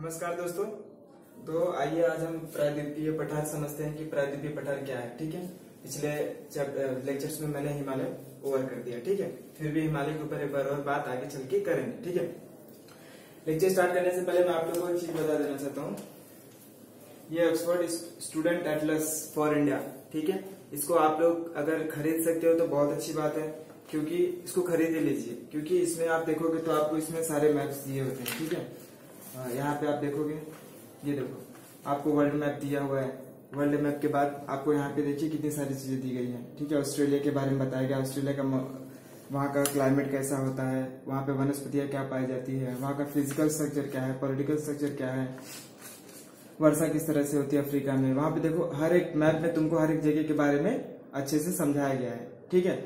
नमस्कार दोस्तों। तो आइए आज हम प्रायद्वीपीय पठार समझते हैं कि प्रायद्वीपीय पठार क्या है ठीक है? पिछले लेक्चर्स में मैंने हिमालय ओवर कर दिया ठीक है? फिर भी हिमालय के ऊपर एक बार और बात आगे चल के करेंगे ठीक है? लेक्चर स्टार्ट करने से पहले मैं आप लोगों को एक चीज़ बता देना चाहता हूँ। ये Oxford student atlas for India ठीक है? इसको आप लोग अगर खरीद सकते हो तो बहुत अच्छी बात है क्योंकि इसको खरीद ही लीजिए क्योंकि इसमें आप देखोगे तो आपको इसमें सारे मैप्स दिए होते हैं ठीक है हाँ, यहाँ पे आप देखोगे, ये देखो, आपको वर्ल्ड मैप दिया हुआ है। वर्ल्ड मैप के बाद आपको यहाँ पे देखिए कितनी सारी चीज़ें दी गई हैं। ठीक है ऑस्ट्रेलिया के बारे में बताया गया। ऑस्ट्रेलिया का वहाँ का क्लाइमेट कैसा होता है, वहाँ पे वनस्पतियाँ क्या पाई जाती है, वहाँ का फ़िज़िकल स्ट्रक्चर क्या है पॉलिटिकल स्ट्रक्चर क्या है, वर्षा किस तरह से होती है अफ्रीका में। वहाँ पे देखो, हर एक मैप में तुमको हर एक जगह के बारे में अच्छे से समझाया गया है। ठीक है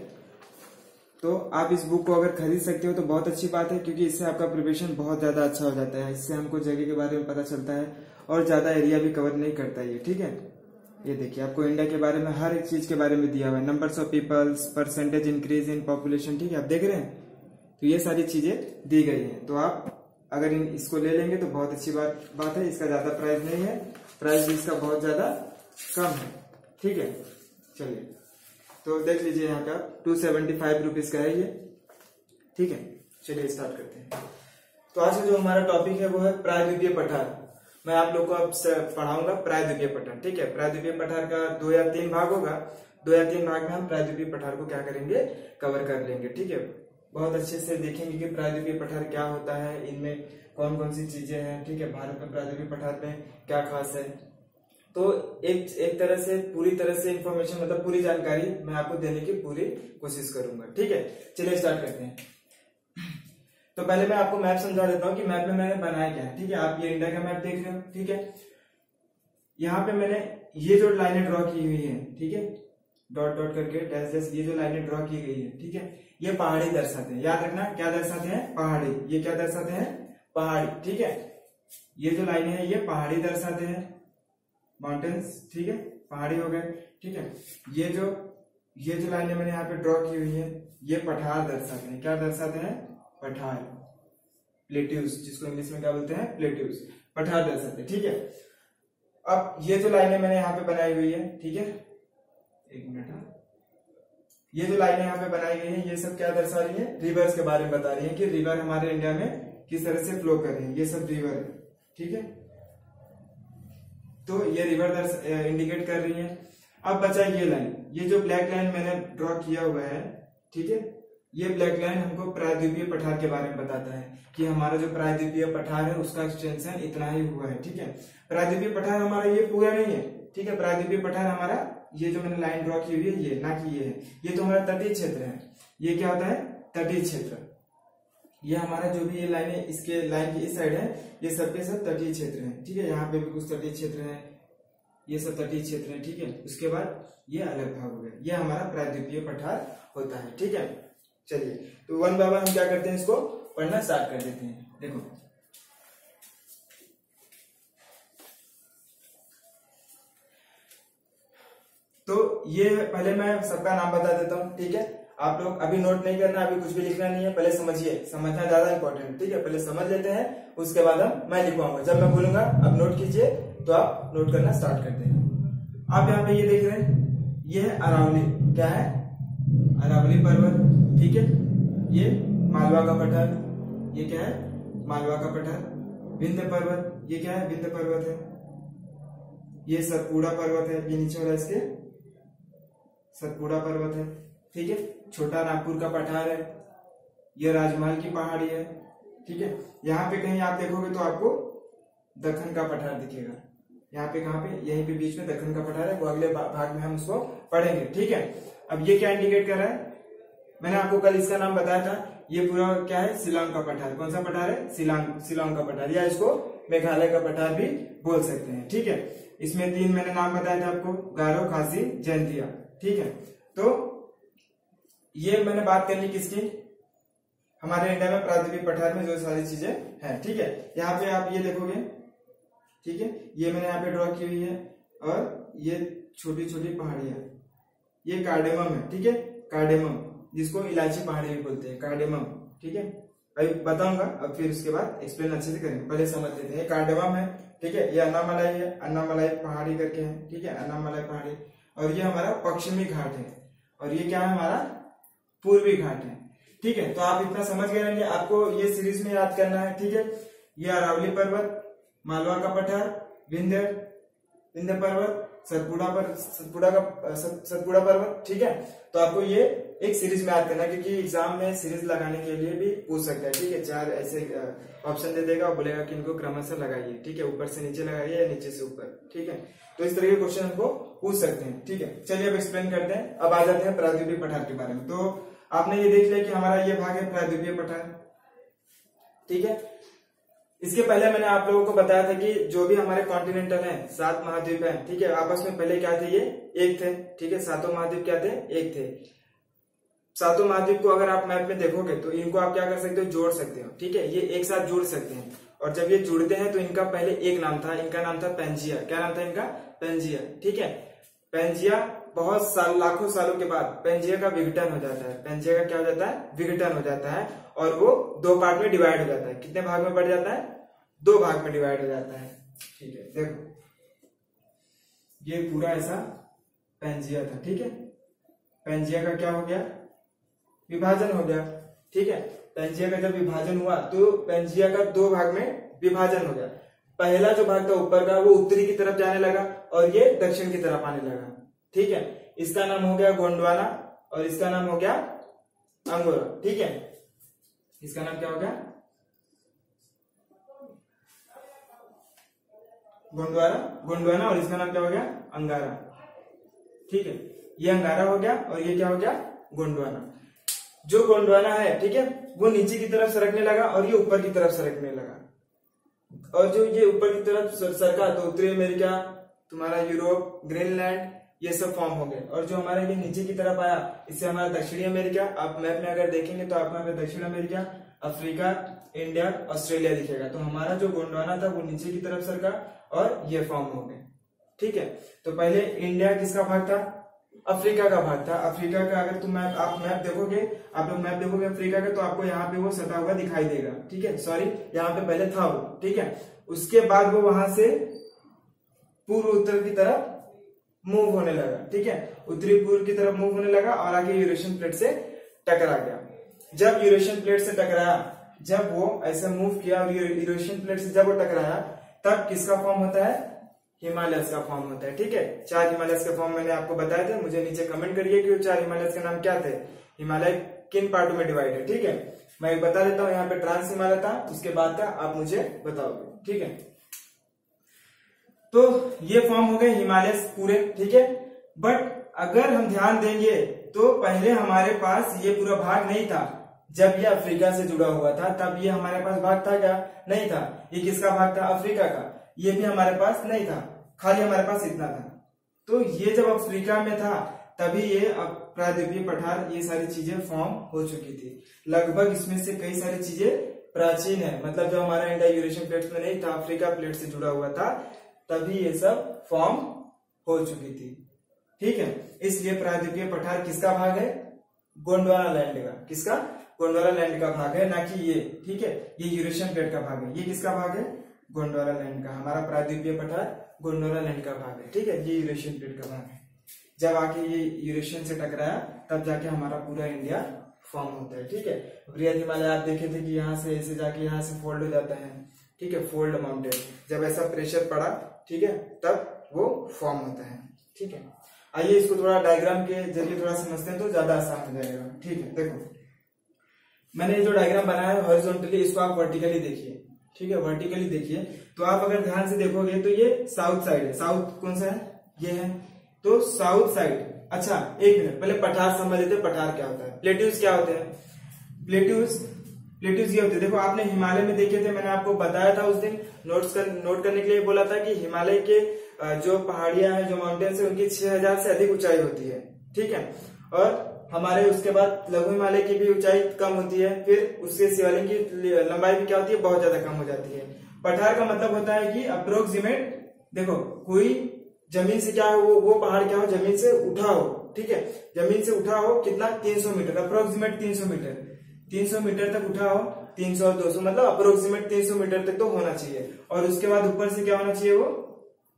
तो आप इस बुक को अगर खरीद सकते हो तो बहुत अच्छी बात है, क्योंकि इससे आपका प्रिपरेशन बहुत ज़्यादा अच्छा हो जाता है। इससे हमको जगह के बारे में पता चलता है और ज़्यादा एरिया भी कवर नहीं करता ये, ठीक है? ये देखिए, आपको इंडिया के बारे में, हर एक चीज़ के बारे में दिया हुआ है। Numbers of peoples percentage increase in population ठीक है? आप देख रहे हैं? तो ये सारी चीज़ें दी गई हैं। तो आप अगर इसको ले लेंगे तो बहुत अच्छी बात बात है, इसका ज़्यादा प्राइस नहीं है। प्राइस भी इसका बहुत ज़्यादा कम है, ठीक है? चलिए। तो देख लीजिए यहाँ का टू सेवेंटी फाइव रुपीज़ का है ये। ठीक है? चलिए स्टार्ट करते हैं। तो आज का जो हमारा टॉपिक है वो है प्रायद्वीपीय पठार। मैं आप लोग को अब पढ़ाऊँगा प्रायद्वीपीय पठार। ठीक है? प्रायद्वीपीय पठार का दो या तीन भाग होगा। दो या तीन भाग में हम प्रायद्वीपीय पठार को क्या करेंगे? कवर कर लेंगे। ठीक है? बहुत अच्छे से देखेंगे कि प्रायद्वीपीय पठार क्या होता है, इनमें कौन कौन सी चीज़ें हैं। ठीक है? भारत में प्रायद्वीपीय पठार में क्या खास है? तो एक एक तरह से, पूरी तरह से इंफॉर्मेशन मतलब पूरी जानकारी मैं आपको देने की पूरी कोशिश करूँगा, ठीक है? चलिए स्टार्ट करते हैं। तो पहले मैं आपको मैप समझा देता हूँ कि मैप में मैंने बनाया क्या है, ठीक है? आप ये इंडिया का मैप देख रहे हो, ठीक है? यहाँ पे मैंने ये जो लाइनें ड्रॉ की हुई है, ठीक है? डॉट डॉट करके डैश डैश ये जो लाइनें ड्रॉ की गई है, ठीक है? ये पहाड़ी दर्शाते हैं, याद रखना क्या दर्शाते हैं? पहाड़ी, ये क्या दर्शाते हैं? पहाड़ी, ठीक है? ये जो लाइनें हैं, ये पहाड़ी दर्शाते हैं। माउंटेन्स ठीक है? पहाड़ी हो गए, ठीक है? ये जो ये जो लाइनें मैंने यहाँ पे ड्रॉ की हुई है, ये पठार दर्शाते हैं। क्या दर्शाते हैं? पठार। प्लेट्यूज जिसको इंग्लिश में क्या बोलते हैं? प्लेट्यूज पठार दर्शाते हैं, ठीक है? अब ये जो लाइनें मैंने यहाँ पे बनाई हुई है, ठीक है? एक मिनट हाँ। ये जो लाइनें यहाँ पे बनाई गई है, ये सब क्या दर्शा रही है? रिवर्स के बारे में बता रही है कि रिवर हमारे इंडिया में किस तरह से फ्लो कर रही है। ये सब रिवर है, ठीक है? तो ये रिवर इंडिकेट कर रही है। अब बचा ये लाइन ये जो ब्लैक लाइन मैंने ड्रॉ किया हुआ है, ठीक है? ये ब्लैक लाइन हमको प्रायद्वीपीय पठार के बारे में बताता है कि हमारा जो प्रायद्वीपीय पठार है, उसका एक्सटेंशन इतना ही हुआ है, ठीक है? प्रायद्वीपीय पठार हमारा ये पूरा नहीं है, ठीक है? प्रायद्वीपीय पठार हमारा ये जो मैंने लाइन ड्रॉ की हुई है, ये, ना कि ये है। ये तो हमारा तटीय क्षेत्र है। ये क्या होता है? तटीय क्षेत्र। ये हमारा जो भी ये लाइन है, इसके लाइन की इस साइड है, ये सबके सब तटीय क्षेत्र है, ठीक है? यहाँ पे भी कुछ तटीय क्षेत्र है, ये सब तटीय क्षेत्र है, ठीक है? उसके बाद ये अलग भाग हो गया। ये हमारा प्रायद्वीपीय पठार होता है, ठीक है? चलिए तो वन वन हम क्या करते हैं इसको? पढ़ना स्टार्ट कर देते हैं। देखो। तो ये पहले मैं सबका नाम बता देता हूँ, ठीक है? आप लोग अभी नोट नहीं करना, अभी कुछ भी लिखना नहीं है, पहले समझिए। समझना ज़्यादा इंपॉर्टेंट ठीक है? पहले समझ लेते हैं, उसके बाद हम, मैं लिखवाऊँगा। जब मैं बोलूँगा अब नोट कीजिए तो आप नोट करना स्टार्ट करते हैं। आप यहाँ पे ये देख रहे हैं ये है अरावली, क्या है? अरावली पर्वत, ठीक है? ये मालवा का पठार, ये क्या है? मालवा का पठार। विंध्य पर्वत, ये क्या है? विंध्य पर्वत है। ये सतपुड़ा पर्वत है, ये नीचे वाला इसके। सतपुड़ा पर्वत है, ठीक है? छोटा नागपुर का पठार है यह राजमहल की पहाड़ी है, ठीक है? यहाँ पे कहीं आप देखोगे तो आपको दखन का पठार दिखेगा। यहाँ पे कहाँ पे? यहीं पे बीच में दखन का पठार है, वो अगले भाग में हम उसको पढ़ेंगे, ठीक है? अब ये क्या इंडिकेट कर रहा है? मैंने आपको कल इसका नाम बताया था, ये पूरा क्या है? शिलोंग का पठार। कौन सा पठार है? शिलोंग शिलोंग का पठार, या इसको मेघालय का पठार भी बोल सकते हैं, ठीक है? इसमें तीन मैंने नाम बताया था आपको, गारो खासी जयंतिया, ठीक है? तो ये मैंने बात करनी किसकी? हमारे इंडिया में प्राथमिक पठार में जो सारी चीज़ें हैं, ठीक है? यहाँ पे आप ये देखोगे, ठीक है? ये मैंने यहाँ पे ड्रॉ की हुई है, और ये छोटी छोटी पहाड़ियाँ ये कार्डेमम है, ठीक है? कार्डेमम जिसको इलायची पहाड़ी भी बोलते हैं कार्डेमम ठीक है? अभी बताऊँगा, अब फिर उसके बाद एक्सप्लेन अच्छे से करेंगे। पहले समझ लेते हैं। कांडवम है, ठीक है? ये अन्नामलाई है, अन्नामलाई पहाड़ी करके है, ठीक है? अन्नामलाई पहाड़ी। और ये हमारा पश्चिमी घाट है। और ये क्या है हमारा? पूर्वी घाट है। ठीक है तो आप इतना समझ गए रहेंगे आपको ये सीरीज़ में याद करना है, ठीक है? ये अरावली पर्वत, मालवा का पठार, विंध्य विंध्य पर्वत, सतपुड़ा पर, सतपुड़ा का सतपुड़ा पर्वत, ठीक है? तो आपको ये एक सीरीज़ में याद करना क्योंकि एग्ज़ाम में सीरीज़ लगाने के लिए भी पूछ सकता है, ठीक है? चार ऐसे ऑप्शन दे देगा और बोलेगा कि इनको क्रमशः लगाइए, ठीक है? ऊपर से नीचे लगाइए या नीचे से ऊपर, ठीक है? तो इस तरह के क्वेश्चन हमको पूछ सकते हैं, ठीक है? चलिए अब एक्सप्लेन करते हैं। अब आ जाते हैं प्राद्वीपीय पठार के बारे में। तो आपने ये देख लिया कि हमारा ये भाग है प्राद्वीपीय पठार ठीक है? इसके पहले मैंने आप लोगों को बताया था कि जो भी हमारे कॉन्टिनेंटल हैं, सात महाद्वीप हैं, ठीक है? आपस में पहले क्या थे ये? एक थे, ठीक है? सातों महाद्वीप क्या थे? एक थे। सातों महाद्वीप को अगर आप मैप में देखोगे तो इनको आप क्या कर सकते हो? जोड़ सकते हो, ठीक है? ये एक साथ जुड़ सकते हैं। और जब ये जुड़ते हैं तो इनका पहले एक नाम था। इनका नाम था पेंजिया क्या नाम था इनका? पेंजिया ठीक है? पेंजिया बहुत साल लाखों सालों के बाद पेंजिया का विघटन हो जाता है। पेंजिया का क्या हो जाता है? विघटन हो जाता है और वो दो पार्ट में डिवाइड हो जाता है। कितने भाग में बढ़ जाता है? दो भाग में डिवाइड हो जाता है। ठीक है। देखो ये पूरा ऐसा पेंजिया था ठीक है? पेंजिया का क्या हो गया? विभाजन हो गया ठीक है? पेंजिया का जब विभाजन हुआ तो पेंजिया का दो भाग में विभाजन हो गया। पहला जो भाग था ऊपर का वो उत्तरी की तरफ़ जाने लगा और ये दक्षिण की तरफ़ आने लगा। ठीक है? इसका नाम हो गया गोंडवाना और इसका नाम हो गया अंगोरा। ठीक है? इसका नाम क्या हो गया? गोंडवाना। गोंडवाना और इसका नाम क्या हो गया? अंगारा। ठीक है? ये अंगारा हो गया और ये क्या हो गया? गोंडवाना। जो गोंडवाना है, ठीक है? वो नीचे की तरफ़ सरकने लगा और ये ऊपर की तरफ़ सरकने लगा। और जो ये ऊपर की तरफ़ सरका तो उत्तरी अमेरिका, तुम्हारा यूरोप, ग्रीनलैंड ये सब फॉर्म हो गए। और जो हमारे ये नीचे की तरफ़ आया, इससे हमारा दक्षिणी अमेरिका, आप मैप में अगर देखेंगे तो आपको दक्षिण अमेरिका, अफ्रीका, इंडिया, ऑस्ट्रेलिया दिखेगा। तो हमारा जो गोंडवाना था, वो नीचे की तरफ़ सरका और ये फॉर्म हो गए। ठीक है? तो पहले इंडिया किसका भाग था? अफ्रीका का भाग था। अफ्रीका का अगर तुम मैप आप मैप देखोगे, आप लोग मैप देखोगे अफ्रीका का तो आपको यहाँ पे वो सटा हुआ दिखाई देगा। ठीक है? सॉरी यहाँ पे पहले था वो। ठीक है? उसके बाद वो वहाँ से पूर्व उत्तर की तरफ़ मूव होने लगा, ठीक है? उत्तरी पूर्व की तरफ़ मूव होने लगा और आगे यूरेशियन प्लेट से टकरा गया। जब यूरेशियन प्लेट से टकराया, जब वो ऐसे मूव किया और यूरेशियन प्लेट से जब वो टकराया, तब किसका फॉर्म होता है? हिमालयस का फॉर्म होता है, ठीक है? चार हिमालयस के फॉर्म मैंने आपको बताए थे, मुझे नीचे कमेंट करिए कि चार हिमालयस के नाम क्या थे। हिमालय किन पार्टों में डिवाइड है, ठीक है? मैं बता देता हूँ, यहाँ पे ट्रांस हिमालय था, उसके बाद था आप मुझे बताओगे, ठीक है? तो ये फॉर्म हो गए हिमालय पूरे, ठीक है? बट अगर हम ध्यान देंगे तो पहले हमारे पास ये पूरा भाग नहीं था। जब ये अफ्रीका से जुड़ा हुआ था, तब ये हमारे पास भाग था क्या? नहीं था। ये किसका भाग था? अफ्रीका का। ये भी हमारे पास नहीं था। खाली हमारे पास इतना था। तो ये जब अफ्रीका में था, तभी ये प्रादीपीय पठार, ये सारी चीज़ें फॉर्म हो चुकी थी। लगभग इसमें से कई सारी चीज़ें प्राचीन है। मतलब जो हमारा इंडिया यूरेशियन प्लेट में नहीं था, अफ्रीका प्लेट से जुड़ा हुआ था तभी ये सब फॉर्म हो चुकी थी। ठीक है? इसलिए प्रादीपीय पठार किसका भाग है? गोंडवाना लैंड का। किसका? गोंडवाना लैंड का भाग है, ना कि ये। ठीक है? ये यूरेशियन प्लेट का भाग है। ये किसका भाग है? गोंडवाना लैंड का। हमारा प्रायद्वीपीय पठार गोंडवाना लैंड का भाग है। ठीक है? ये यूरेशियन प्लेट का भाग है। जब आके ये यूरेशियन से टकराया, तब जाके हमारा पूरा इंडिया फॉर्म होता है। ठीक है? बृहद हिमालय आप देखे थे कि यहाँ से, ऐसे जाके यहाँ से फोल्ड हो जाता है। ठीक है? फोल्ड माउंटेन जब ऐसा प्रेशर पड़ा ठीक है? तब वो फॉर्म होता है। ठीक है? आइए इसको थोड़ा डायग्राम के ज़रिए थोड़ा समझते हैं तो ज़्यादा आसान हो जाएगा। ठीक है? देखो। मैंने जो डायग्राम बनाया है हॉरिजॉन्टली इसको आप वर्टिकली देखिए। ठीक है? वर्टिकली देखिए। तो आप अगर ध्यान से देखोगे तो ये साउथ साइड है। साउथ कौन सा है? ये है। तो साउथ साइड अच्छा एक मिनट पहले पठार समझ लेते पठार क्या होता है? प्लेट्यूज क्या होते हैं? प्लेट्यूज प्लेट्यूज ये होते। देखो आपने हिमालय में देखे थे मैंने आपको बताया था उस दिन। नोट्स कर नोट करने के लिए बोला था कि हिमालय के जो पहाड़ियाँ हैं जो माउंटेन्स है उनकी 6000 से अधिक ऊंचाई होती है। ठीक है? और हमारे उसके बाद लघु हिमालय की भी ऊंचाई कम होती है। फिर उसके शिवालिंग की लंबाई भी क्या होती है? बहुत ज़्यादा कम हो जाती है। पठार का मतलब होता है कि अप्रोक्सीमेट देखो कोई ज़मीन से क्या हो वो, वो पहाड़ क्या हो ज़मीन से उठा हो। ठीक है? ज़मीन से उठा हो कितना? 300 मीटर अप्रोक्सीमेट 300 मीटर। 300 मीटर तक उठा उठाओ 300 और 200 मतलब अप्रोक्सीमेट 300 मीटर तक तो होना चाहिए। और उसके बाद ऊपर से क्या होना चाहिए वो?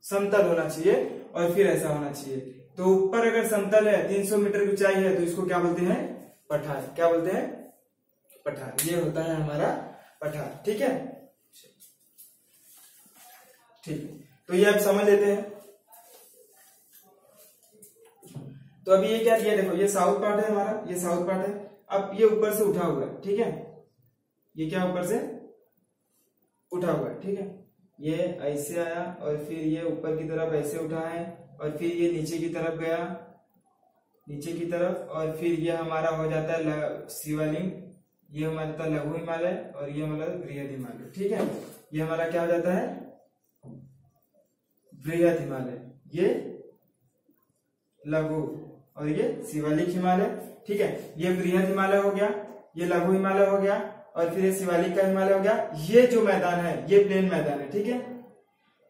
समतल होना चाहिए और फिर ऐसा होना चाहिए। तो ऊपर अगर समतल है 300 मीटर की ऊंचाई है तो इसको क्या बोलते हैं? पठार। क्या बोलते हैं? पठार। ये होता है हमारा पठार। ठीक है? ठीक। तो ये आप समझ लेते हैं। तो अभी ये क्या किया? देखो, ये साउथ पार्ट है हमारा, ये साउथ पार्ट है। अब ये ऊपर से उठा हुआ है, ठीक है? ये क्या ऊपर से? उठा हुआ है, ठीक है? ये ऐसे आया और फिर ये ऊपर की तरफ़ ऐसे उठा है और फिर ये नीचे की तरफ़ गया। नीचे की तरफ़ और फिर ये हमारा हो जाता है शिवालिंग। ये हमारा लघु हिमालय और ये हमारा बृहद हिमालय ठीक है? ये हमारा क्या हो जाता है? बृहद हिमालय ये लघु और ये शिवालिक हिमालय ठीक है, ये बृहद हिमालय हो गया, ये लघु हिमालय हो गया, और फिर ये शिवालिक का हिमालय हो गया। ये जो मैदान है, ये प्लेन मैदान है, ठीक है?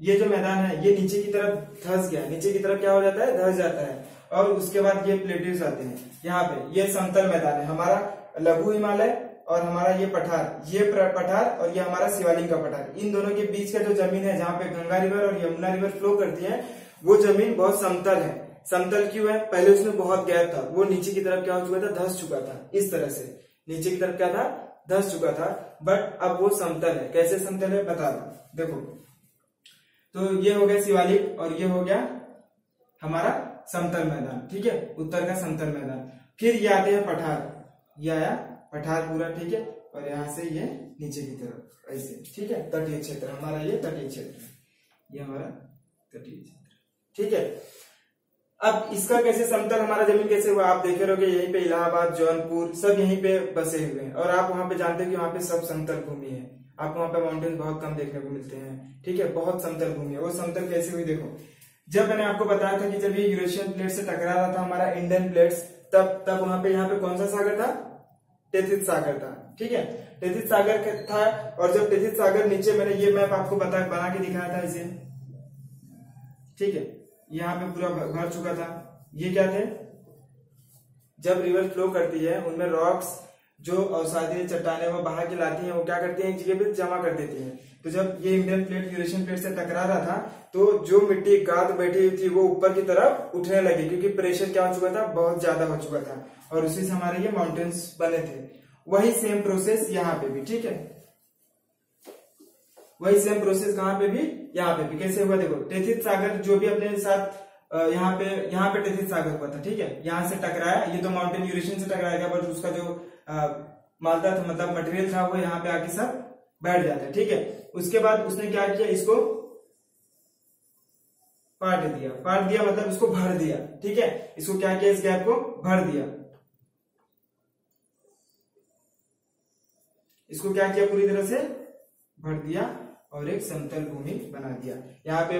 ये जो मैदान है, ये नीचे की तरफ़ धस गया। नीचे की तरफ़ क्या हो जाता है? धस जाता है। और उसके बाद ये प्लेट्यूज आते हैं, यहाँ पे। ये समतल मैदान है, हमारा लघु हिमालय और हमारा ये पठार। ये पठार और ये हमारा शिवालिंग का पठार। इन दोनों के बीच का जो ज़मीन है, जहाँ पे गंगा रिवर और यमुना रिवर फ्लो करती है, वो ज़मीन बहुत समतल है। समतल क्यों है। पहले उसमें बहुत गैप था। वो नीचे की तरफ़ क्या हो चुका था? धस चुका था। इस तरह से। नीचे की तरफ़ क्या था? धस चुका था। बट अब वो समतल है। कैसे समतल है? बता दो देखो। तो ये हो गया शिवालिक और ये हो गया हमारा समतल मैदान। ठीक है? उत्तर का समतल मैदान। फिर ये आते हैं पठार। ये आया पठार पूरा, ठीक है? और यहाँ से ये नीचे की तरफ़, ऐसे। ठीक है? तटीय क्षेत्र। हमारा ये तटीय क्षेत्र ये हमारा तटीय क्षेत्र। ठीक है? अब इसका कैसे समतल हमारा ज़मीन कैसे हुआ? आप देखे रहोगे यहीं पे इलाहाबाद, जौनपुर, सब यहीं पे बसे हुए हैं। और आप वहाँ पे जानते हो कि वहाँ पे सब समतल भूमि है। आपको वहाँ पे माउंटेन बहुत कम देखने को मिलते हैं। ठीक है, बहुत समतल भूमि है। वो समतल कैसे हुई देखो। जब मैंने आपको बताया था कि जब ये यूरेशियन प्लेट से टकरा रहा था हमारा इंडियन प्लेट्स तब तब वहाँ पे यहाँ पे कौन सा सागर था? टेथित सागर था। ठीक है? टेथित सागर था और जब टेथित सागर नीचे मैंने ये मैप आपको बना के दिखाया था इसे। ठीक है? यहाँ पे पूरा भर चुका था। ये क्या थे? जब रिवर फ्लो करती है, उनमें रॉक्स जो अवसादीय चट्टाने वो बाहर के लाती हैं, वो क्या करती हैं? जगह पे जमा कर देती हैं। तो जब ये इंडियन प्लेट यूरेशियन प्लेट से टकरा रहा था तो जो मिट्टी गाद बैठी हुई थी, वो ऊपर की तरफ़ उठने लगी, क्योंकि प्रेशर क्या हो चुका था? बहुत ज़्यादा हो चुका था। और उसी से हमारे ये माउंटेन्स बने थे। वही सेम प्रोसेस यहाँ पे भी, ठीक है? वही सेम प्रोसेस कहाँ पे भी, यहाँ पे भी, कैसे हुआ देखो टेथित सागर जो भी अपने साथ यहाँ पे यहाँ पे टेथित सागर हुआ था, ठीक है? यहाँ से टकराया, ये तो माउंटेन यूरेशन से टकराया गया बट उसका जो मालदा था मतलब मटेरियल था, वो यहाँ पे आके सब बैठ जाता है, ठीक है? उसके बाद उसने क्या किया, इसको पाट दिया पाट दिया मतलब इसको भर दिया, ठीक है? इसको क्या किया, इस गैप को भर दिया। इसको क्या किया, पूरी तरह से भर दिया। और एक समतल भूमि बना दिया। यहाँ पे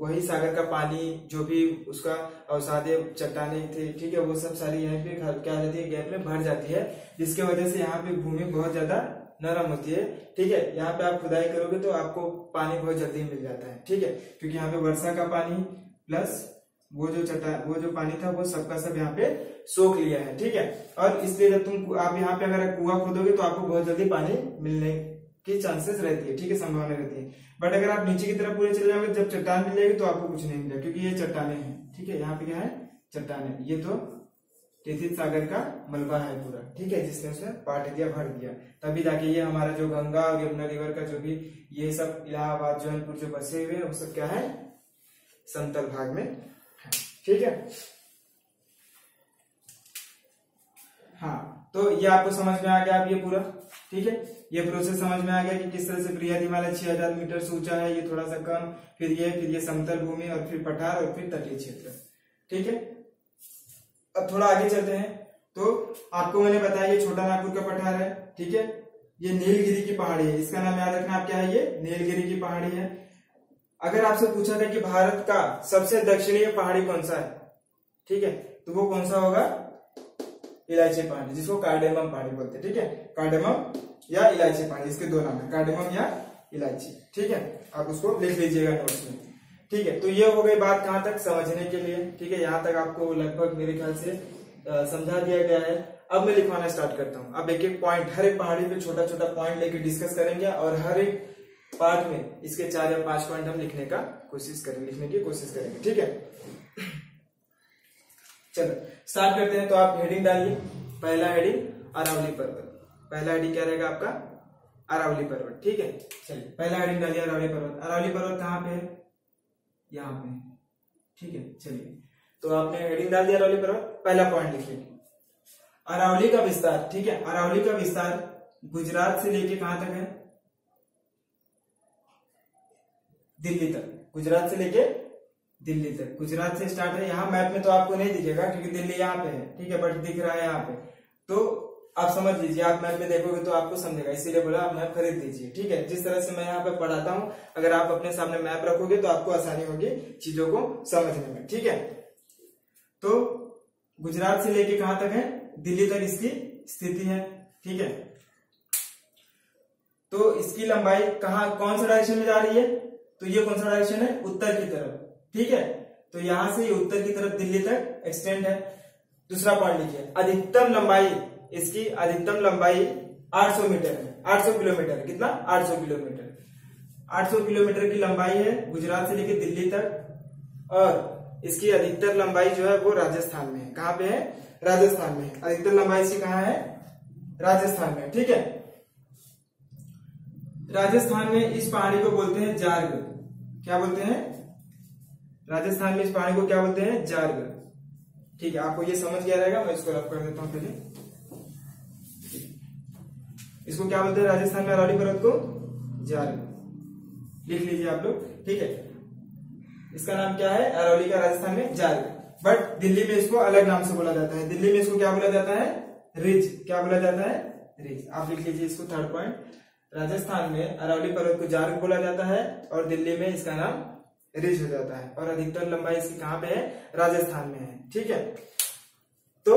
वही सागर का पानी, जो भी उसका अवसादे चट्टाने थे, ठीक है, वो सब सारी यहाँ पे क्या रहती है, गैप में भर जाती है, जिसके वजह से यहाँ पे भूमि बहुत ज़्यादा नरम होती है, ठीक है। यहाँ पे आप खुदाई करोगे तो आपको पानी बहुत जल्दी मिल जाता है, ठीक है। क्योंकि यहाँ पे वर्षा का पानी प्लस वो जो चट्टा वो जो पानी था, वो सबका सब यहाँ पे सोख लिया है, ठीक है। और इसलिए जब तुम आप यहाँ पे अगर कुआ खोदोगे तो आपको बहुत जल्दी पानी मिलने की चांसेस रहती है, ठीक है संभावना रहती है। बट अगर आप नीचे की तरफ़ पूरे चले जाओगे, जब चट्टान मिल जाएगी तो आपको कुछ नहीं मिलेगा, क्योंकि ये चट्टाने हैं, ठीक है, यहाँ पे क्या है? चट्टाने ये तो टेथित सागर का मलबा है पूरा, ठीक है, जिसने उसे पाट दिया, भर दिया। तभी जाके ये हमारा जो गंगा और यमुना रिवर का जो भी, ये सब इलाहाबाद, जौनपुर जो बसे हुए वो सब क्या है? समतल भाग में ठीक है? हाँ तो ये आपको समझ में आ गया अब ये पूरा, ठीक है? ये प्रोसेस समझ में आ गया कि किस तरह से बृहद हिमालय छह हज़ार मीटर से ऊँचा है, ये थोड़ा सा कम, फिर ये फिर ये समतल भूमि और फिर पठार और फिर तटीय क्षेत्र। ठीक है? अब थोड़ा आगे चलते हैं। तो आपको मैंने बताया ये छोटा नागपुर का पठार है, ठीक है? ये नीलगिरी की पहाड़ी है। इसका नाम याद रखना, आप क्या है ये? नीलगिरी की पहाड़ी है। अगर आपसे पूछा था कि भारत का सबसे दक्षिणीय पहाड़ी कौन सा है, ठीक है? तो वो कौन सा होगा? इलायची पहाड़ी, जिसको कार्डेमम पहाड़ी बोलते हैं, ठीक है? कार्डेमम या इलायची पानी, इसके दो नाम है, कार्डेमम या इलायची। ठीक है? आप उसको लिख लीजिएगा नोट्स में। ठीक है? तो ये हो गई बात कहाँ तक? समझने के लिए। ठीक है? यहाँ तक आपको लगभग मेरे ख्याल से समझा दिया गया है। अब मैं लिखवाना स्टार्ट करता हूँ। अब एक एक पॉइंट हर एक पहाड़ी पे छोटा छोटा पॉइंट लेके डिस्कस करेंगे और हर एक पार्ट में इसके चार या पाँच पॉइंट हम लिखने का कोशिश करेंगे, लिखने की कोशिश करेंगे। ठीक है? चलो स्टार्ट करते हैं तो आप हेडिंग डालिए। पहला हेडिंग अरावली पर्वत। पहला हेडिंग क्या रहेगा आपका? अरावली पर्वत। ठीक है? चलिए, पहला हेडिंग डालिए अरावली पर्वत। अरावली पर्वत कहाँ पे है? यहाँ पे। ठीक है, चलिए। तो आपने हेडिंग डाल दिया अरावली पर्वत। पहला पॉइंट लिखिए अरावली का विस्तार, ठीक है? अरावली का विस्तार गुजरात से लेके कहाँ तक है? दिल्ली तक। गुजरात से लेके दिल्ली तक। गुजरात से स्टार्ट है। यहाँ मैप में तो आपको नहीं दिखेगा, क्योंकि दिल्ली यहाँ पे है। ठीक है बट दिख रहा है यहाँ पे। तो आप समझ लीजिए, आप मैप में देखोगे तो आपको समझेगा। इसीलिए बोला आप मैप खरीद लीजिए ठीक है? जिस तरह से मैं यहाँ पे पढ़ाता हूँ, अगर आप अपने सामने मैप रखोगे तो आपको आसानी होगी चीज़ों को समझने में, ठीक है? तो गुजरात से लेके कहा तक है? दिल्ली तक इसकी स्थिति है, ठीक है? तो इसकी लंबाई कहा, कौन सा डायरेक्शन में जा रही है? तो ये कौन सा डायरेक्शन है? उत्तर की तरफ़, ठीक है? तो यहाँ से ये उत्तर की तरफ़ दिल्ली तक एक्सटेंड है। दूसरा पॉइंट लिखिए अधिकतम लंबाई इसकी अधिकतम लंबाई 800 मीटर है। 800 किलोमीटर, कितना? 800 किलोमीटर। 800 किलोमीटर की लंबाई है गुजरात से लेकर दिल्ली तक और इसकी अधिकतर लंबाई जो है वो राजस्थान में है। कहाँ पे है? राजस्थान में अधिकतर लंबाई इसकी कहाँ है? राजस्थान में ठीक है? राजस्थान में इस पहाड़ी को बोलते हैं जार्ग। क्या बोलते हैं? राजस्थान में इस पहाड़ी को क्या बोलते हैं? जार्ग। ठीक है, आपको ये समझ गया रहेगा, मैं इसको रफ कर देता हूँ पहले। इसको क्या बोलते हैं, राजस्थान में अरावली पर्वत को? जार्ग लिख लीजिए आप लोग, ठीक है? इसका नाम क्या है? अरौली का राजस्थान में जार्ग बट दिल्ली में इसको अलग नाम से बोला जाता है। दिल्ली में इसको क्या बोला जाता है? रिज। क्या बोला जाता है? रिज। आप लिख लीजिए इसको थर्ड पॉइंट राजस्थान में अरावली पर्वत को जार्ग बोला जाता है और दिल्ली में इसका नाम रिज हो जाता है। और अधिकतर लंबाई इसकी कहाँ पे है? राजस्थान में है। ठीक है? तो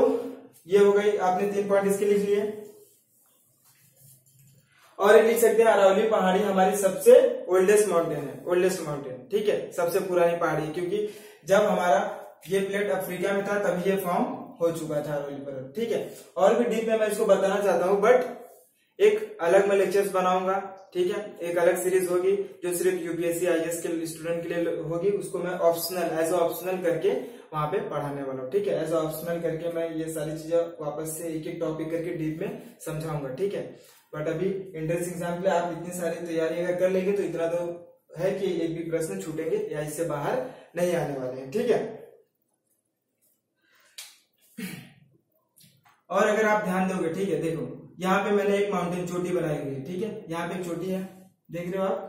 ये हो गई, आपने तीन पॉइंट इसके लिख लिए। और एक लिख सकते हैं अरावली पहाड़ी हमारी सबसे ओल्डेस्ट माउंटेन है ओल्डेस्ट माउंटेन ठीक है? सबसे पुरानी पहाड़ी, क्योंकि जब हमारा ये प्लेट अफ्रीका में था तभी ये फॉर्म हो चुका था अरावली पर्वत, ठीक है? और भी डीप में मैं इसको बताना चाहता हूँ बट एक अलग मैं लेक्चर्स बनाऊँगा, ठीक है? एक अलग सीरीज़ होगी, जो सिर्फ़ यूपीएससी आईएएस के स्टूडेंट के लिए होगी, उसको मैं ऑप्शनल एज ऑप्शनल करके वहाँ पे पढ़ाने वाला हूँ, ठीक है? एज ऑप्शनल करके मैं ये सारी चीज़ें वापस से एक एक टॉपिक करके डीप में समझाऊँगा, ठीक है? बट अभी एंट्रेंस एग्ज़ाम के लिए आप इतनी सारी तैयारी अगर कर लेंगे तो इतना तो है कि एक भी प्रश्न छूटेंगे या इससे बाहर नहीं आने वाले हैं, ठीक है? और अगर आप ध्यान दोगे, ठीक है, देखो, यहाँ पे मैंने एक माउंटेन चोटी बनाई हुई है, ठीक है? यहाँ पे एक चोटी है, देख रहे हो आप?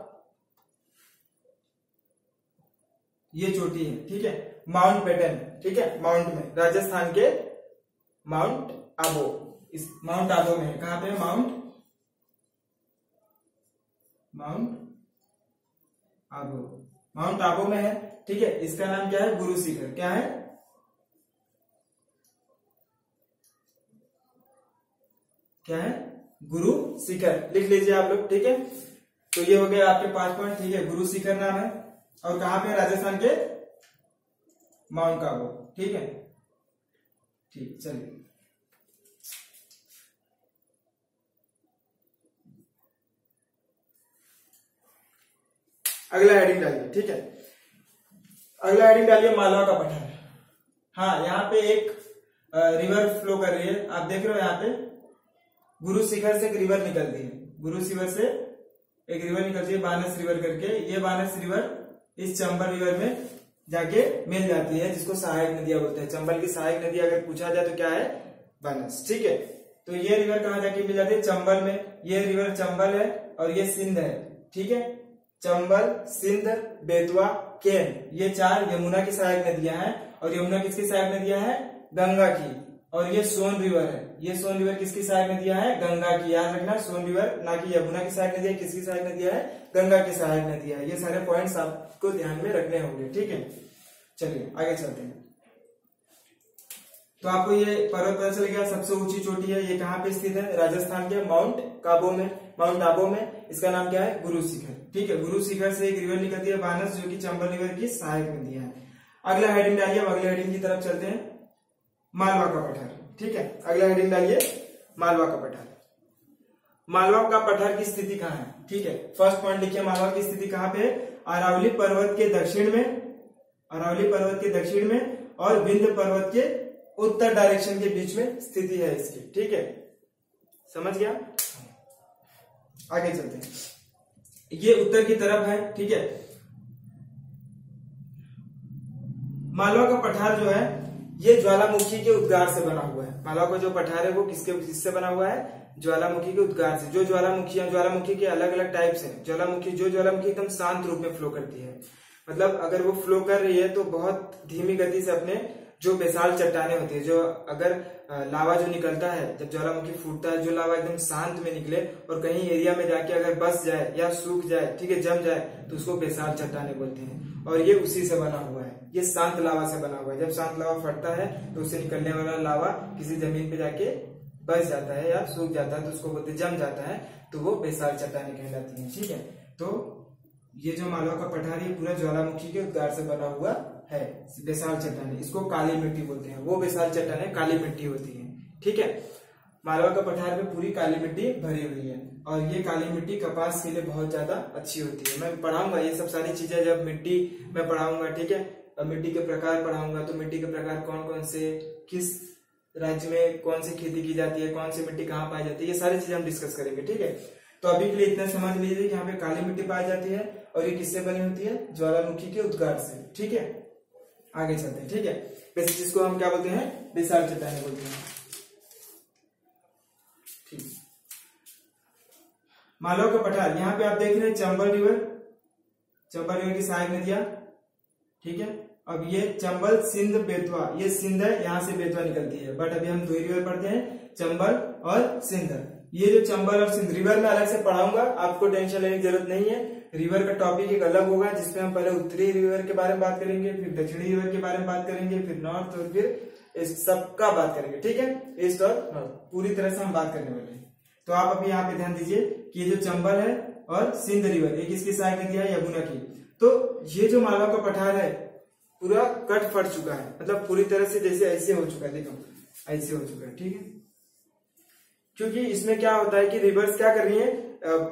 ये चोटी है, ठीक है? माउंट बेटन ठीक है? माउंट में, राजस्थान के माउंट आबो इस माउंट आबो में कहा पे माउंट माउंट आबो माउंट आबो में है, ठीक है? इसका नाम क्या है? गुरु शिखर। क्या है? क्या है? गुरु शिखर। लिख लीजिए आप लोग, ठीक है? तो ये हो गया आपके पाँच पॉइंट, ठीक है? गुरु शिखर नाम है। और कहाँ पे राजस्थान के? माउंट काबो ठीक है? ठीक, चलिए। अगला हेडिंग डालिए, ठीक है? अगला हेडिंग डालिए मालवा का पठार हाँ यहाँ पे एक रिवर फ्लो कर रही है। आप देख रहे हो यहाँ पे? गुरु शिखर से एक रिवर निकलती है। गुरु शिखर से एक रिवर निकलती है, बानस रिवर करके। ये बानस रिवर इस चंबल रिवर में जाके मिल जाती है, जिसको सहायक नदियाँ बोलते हैं। चंबल की सहायक नदी अगर पूछा जाए तो क्या है? बानस, ठीक है? तो ये रिवर कहा जाके मिल जाती है? चंबल में। ये रिवर चंबल है और ये सिंध है, ठीक है? चंबल, सिंध, बेतवा, केन। ये चार यमुना की सहायक नदियाँ हैं और यमुना किसकी सहायक नदियाँ हैं? गंगा की। और ये सोन रिवर है। ये सोन रिवर किसकी सहायक नदियाँ है? गंगा की। याद रखना, सोन रिवर ना कि यमुना की सहायक नदी है किसकी सहायक नदियाँ है? गंगा की सहायक नदियाँ है। ये सारे पॉइंट्स आपको ध्यान में रखने होंगे, ठीक है? चलिए, आगे चलते हैं। तो आपको ये पर्वत पता चल गया, सबसे ऊँची चोटी है, ये कहाँ पे स्थित है? राजस्थान के माउंट काबो में माउंट आबो में। इसका नाम क्या है? गुरु शिखर। ठीक है, गुरु शिखर से एक रिवर निकलती है, बानस जो कि चंबल रिवर की सहायक नदी है। अगला हेडिंग डालिए अगले हेडिंग की तरफ़ चलते हैं। मालवा का पठार, ठीक है? अगला हेडिंग डालिए, मालवा का पठार। मालवा का पठार की स्थिति कहाँ है? ठीक है फ़र्स्ट पॉइंट लिखिए, मालवा की स्थिति कहाँ पे अरावली पर्वत के दक्षिण में, अरावली पर्वत के दक्षिण में और विंध्य पर्वत के उत्तर डायरेक्शन के बीच में स्थिति है इसकी, ठीक है? समझ गया? आगे चलते हैं। ये उत्तर की तरफ़ है, ठीक है? मालवा का पठार जो है, ये ज्वालामुखी के उद्गार से बना हुआ है। मालवा का जो पठार है, वो किसके, किससे बना हुआ है? ज्वालामुखी के उद्गार से। जो ज्वालामुखी है ज्वालामुखी के अलग अलग टाइप्स हैं। ज्वालामुखी, जो ज्वालामुखी एकदम शांत रूप में फ्लो करती है। मतलब अगर वो फ्लो कर रही है तो बहुत धीमी गति से अपने जो बेसाल चट्टाने होती है, जो अगर लावा जो निकलता है, जब ज्वालामुखी फूटता है, जो लावा एकदम शांत में निकले और कहीं एरिया में जाके अगर बस जाए या सूख जाए, ठीक है, जम जाए तो उसको बेसाल चट्टाने बोलते हैं। और ये उसी से बना हुआ है। ये शांत लावा से बना हुआ है। जब शांत लावा फटता है तो उससे निकलने वाला लावा किसी ज़मीन पे जाके बस जाता है या सूख जाता है तो उसको बोलते जम जाता है तो वो बेसाल चट्टाने कहलाती है, ठीक है? तो ये जो मालवा का पठार है पूरा ज्वालामुखी के उद्गार से बना हुआ है, बेसाल चट्टाने इसको काली मिट्टी बोलते हैं। वो बेसाल चट्टाने काली मिट्टी होती है। ठीक है? मालवा का पठार में पूरी काली मिट्टी भरी हुई है। और ये काली मिट्टी कपास के लिए बहुत ज़्यादा अच्छी होती है। मैं पढ़ाऊँगा ये सब सारी चीज़ें जब मिट्टी मैं पढ़ाऊँगा, ठीक है? मिट्टी के प्रकार पढ़ाऊँगा तो मिट्टी के प्रकार कौन कौन से, किस राज्य में कौन सी खेती की जाती है, कौन सी मिट्टी कहाँ पाई जाती है, ये सारी चीज़ें हम डिस्कस करेंगे, ठीक है? तो अभी के लिए इतना समझ लीजिए कि यहाँ पे काली मिट्टी पाई जाती है और ये किससे बनी होती है? ज्वालामुखी के उद्गार से, ठीक है? आगे चलते हैं, ठीक है? वैसे जिसको हम क्या बोलते हैं? विशाल चट्टाने बोलते हैं। ठीक। मालव का पठार, यहाँ पे आप देख रहे हैं चंबल रिवर चंबल रिवर की सहायक नदियाँ ठीक है? अब ये चंबल सिंध बेतवा, ये सिंध है, यहाँ से बेतवा निकलती है। बट अभी हम दो रिवर पढ़ते हैं, चंबल और सिंध। ये जो चंबल और सिंध रिवर में अलग से पढ़ाऊँगा, आपको टेंशन लेने की ज़रूरत नहीं है। रिवर का टॉपिक एक अलग होगा, जिसमें हम पहले उत्तरी रिवर के बारे में बात करेंगे, फिर दक्षिणी रिवर के बारे में बात करेंगे, फिर नॉर्थ और फिर इस सबका बात करेंगे, ठीक है? ईस्ट और नॉर्थ पूरी तरह से हम बात करने वाले हैं। तो आप अभी यहाँ पे ध्यान दीजिए कि ये जो चंबल है और सिंध रिवर एक इसकी सहायक नदी है? यमुना की। तो ये जो मालवा का पठार है, पूरा कट फट चुका है। मतलब पूरी तरह से जैसे ऐसे हो चुका है, देखो, ऐसे हो चुका है, ठीक है? क्योंकि इसमें क्या होता है कि रिवर्स क्या कर रही है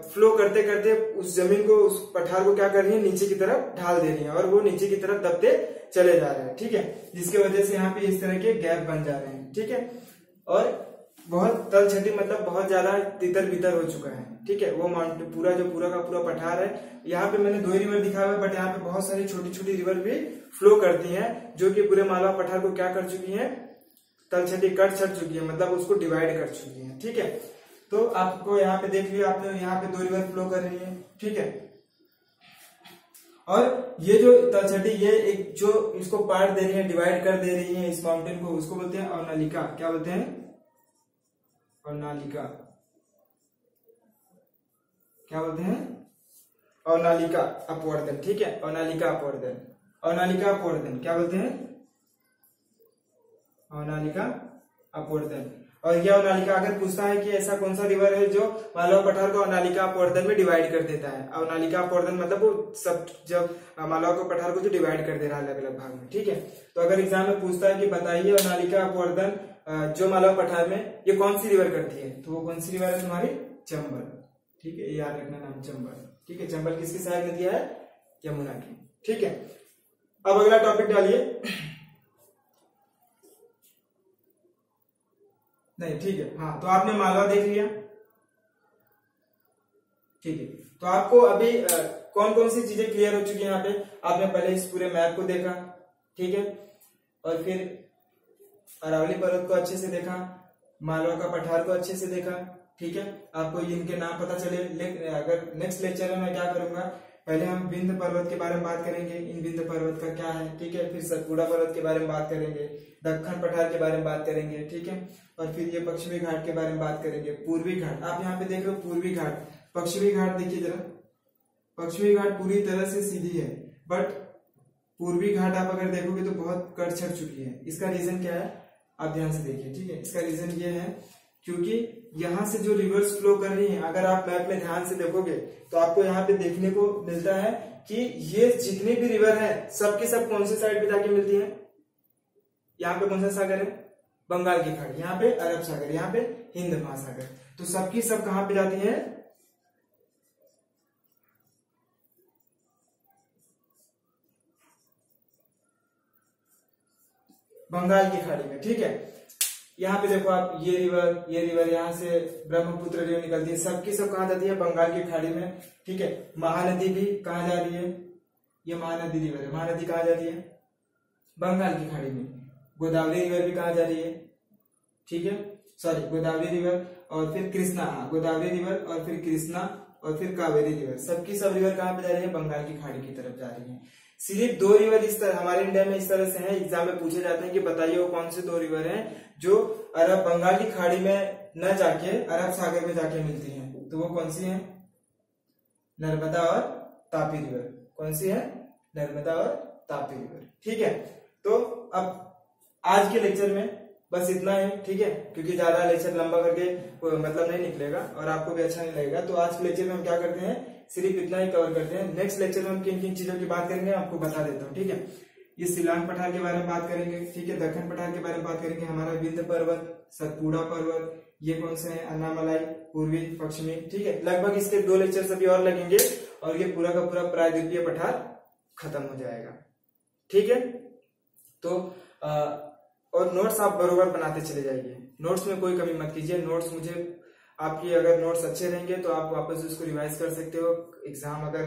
फ्लो करते करते उस ज़मीन को, उस पठार को क्या कर रही है, नीचे की तरफ़ ढाल दे रही है और वो नीचे की तरफ़ दबते चले जा रहे हैं, ठीक है? जिसकी वजह से यहाँ पे इस तरह के गैप बन जा रहे हैं, ठीक है? और बहुत तल छठी मतलब बहुत ज़्यादा तितर बितर हो चुका है, ठीक है? वो माउंटेन पूरा जो पूरा का पूरा पठार है, यहाँ पे मैंने दो ही रिवर दिखा हुआ है बट यहाँ पे बहुत सारी छोटी छोटी रिवर भी फ्लो करती हैं, जो कि पूरे मालवा पठार को क्या कर चुकी हैं तल छठी कट छट चुकी है मतलब उसको डिवाइड कर चुकी है, ठीक है? तो आपको यहाँ पे देख लिया आपने यहाँ पे दो रिवर फ्लो कर रही है, ठीक है? और ये जो तलछटी ये एक जो इसको पार्ट दे रही है डिवाइड कर दे रही है इस माउंटेन को, उसको बोलते हैं अवनालिका। क्या बोलते हैं? अवनालिका। क्या बोलते हैं? अवनालिका अपवर्धन, ठीक है? अवनालिका अपवर्धन। अवनालिका अपवर्धन, क्या बोलते हैं? अवनालिका अपवर्धन और यह अवनालिका अगर पूछता है कि ऐसा कौन सा रिवर है जो मालवा पठार को अवनालिका अपवर्धन में डिवाइड कर देता है। अवनालिका अपवर्धन मतलब वो सब जब मालवा को पठार को जो डिवाइड कर दे रहा है अलग अलग भाग में, ठीक है? तो अगर एग्ज़ाम में पूछता है कि बताइए अवनालिका अपवर्धन जो मालवा पठार में ये कौन सी रिवर करती है तो वो कौन सी रिवर है तुम्हारी? चंबल, ठीक है? याद रखना नाम चंबल, ठीक है? चंबल किसकी सहायक नदी है? यमुना की, ठीक है? अब अगला टॉपिक डालिए। नहीं ठीक है। हाँ तो आपने मालवा देख लिया। ठीक है। तो आपको अभी आ, कौन कौन सी चीज़ें क्लियर हो चुकी है यहाँ पे? आपने पहले इस पूरे मैप को देखा ठीक है? और फिर अरावली पर्वत को अच्छे से देखा मालवा का पठार को अच्छे से देखा ठीक है? आपको इनके नाम पता चले। अगर नेक्स्ट लेक्चर में मैं क्या करूँगा पहले हम बिंद पर्वत के बारे में बात करेंगे। इन बिंद पर्वत का क्या है? ठीक है, फिर सतपुड़ा पर्वत के बारे में बात करेंगे। दक्षिण पठार के बारे में बात करेंगे, ठीक है? और फिर ये पश्चिमी घाट के बारे में बात करेंगे, पूर्वी घाट। आप यहाँ पे देख रहे हो पूर्वी घाट। पश्चिमी घाट देखिए जरा। पश्चिमी घाट पूरी तरह से सीधी है बट पूर्वी घाट आप अगर देखोगे तो बहुत कट छट चुकी है। इसका रीजन क्या है? आप ध्यान से देखिए, ठीक है? इसका रीजन ये है क्योंकि यहाँ से जो रिवर्स फ्लो कर रही है, अगर आप मैप में ध्यान से देखोगे तो आपको यहाँ पे देखने को मिलता है कि ये जितने भी रिवर है, सबके सब कौन से साइड पे जाके मिलती है? यहाँ पे कौन सा सागर है? बंगाल की खाड़ी। यहाँ पे अरब सागर, यहाँ पे हिंद महासागर। तो सबकी सब कहाँ पे जाती है? बंगाल की खाड़ी में, ठीक है? यहाँ पे देखो आप, ये रिवर ये रिवर यहाँ से ब्रह्मपुत्र रिवर निकलती है। सबकी सब कहा जाती है? बंगाल की खाड़ी में। ठीक है? महानदी भी कहा जा रही है? ये महानदी रिवर है। महानदी कहा जा रही है? बंगाल की खाड़ी में। गोदावरी रिवर भी कहा जा रही है? ठीक है? सॉरी गोदावरी रिवर और फिर कृष्णा। हाँ गोदावरी रिवर और फिर कृष्णा और फिर कावेरी रिवर सबकी सब रिवर कहाँ पे जा रही है? बंगाल की खाड़ी की तरफ़ जा रही है। सिर्फ़ दो रिवर इस तरह, हमारे इंडिया में इस तरह से हैं एग्ज़ाम में पूछे जाते हैं कि बताइए वो कौन से दो रिवर हैं जो अरब, बंगाल की खाड़ी में न जाके, अरब सागर में जाके मिलती हैं। तो वो कौन सी हैं? नर्मदा और तापी रिवर कौन सी है? नर्मदा और तापी रिवर ठीक है तो अब आज के लेक्चर में बस इतना है, ठीक है? क्योंकि ज़्यादा लेक्चर लंबा करके मतलब नहीं निकलेगा और आपको भी अच्छा नहीं लगेगा। तो आज के लेक्चर में हम क्या करते हैं? सिर्फ़ इतना ही कवर करते हैं। नेक्स्ट लेक्चर में हम किन किन चीज़ों की बात करेंगे आपको बता देता हूँ ठीक है? ये शिलांग पठार के बारे में बात करेंगे ठीक है? दक्षिण पठार के बारे में बात करेंगे हमारा विंध्य पर्वत सतपुड़ा पर्वत ये कौन से है? अन्नामलाई पूर्वी पश्चिमी ठीक है? लगभग इसके दो लेक्चर सभी और लगेंगे और ये पूरा का पूरा प्रायद्वीपीय पठार खत्म हो जाएगा ठीक है? तो आ, और नोट्स आप बरोबर बनाते चले जाइए। नोट्स में कोई कमी मत कीजिए। नोट्स मुझे आपकी अगर नोट्स अच्छे रहेंगे तो आप वापस उसको रिवाइज कर सकते हो। एग्ज़ाम अगर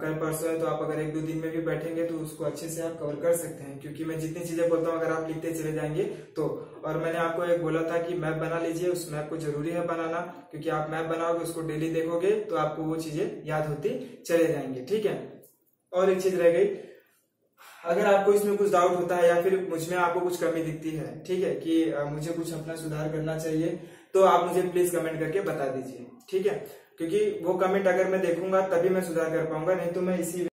कल परसों है तो आप अगर एक दो दिन में भी बैठेंगे तो उसको अच्छे से आप कवर कर सकते हैं। क्योंकि मैं जितनी चीज़ें बोलता हूँ, अगर आप लिखते चले जाएँगे तो। और मैंने आपको एक बोला था कि मैप बना लीजिए, उस मैप को ज़रूरी है बनाना। क्योंकि आप मैप बनाओगे, उसको डेली देखोगे तो आपको वो चीज़ें याद होती चले जाएँगे। ठीक है? और एक चीज़ रह गई। अगर आपको इसमें कुछ डाउट होता है या फिर मुझमें आपको कुछ कमी दिखती है, ठीक है? कि मुझे कुछ अपना सुधार करना चाहिए तो आप मुझे प्लीज़ कमेंट करके बता दीजिए, ठीक है? क्योंकि वो कमेंट अगर मैं देखूँगा, तभी मैं सुधार कर पाऊँगा, नहीं तो मैं इसी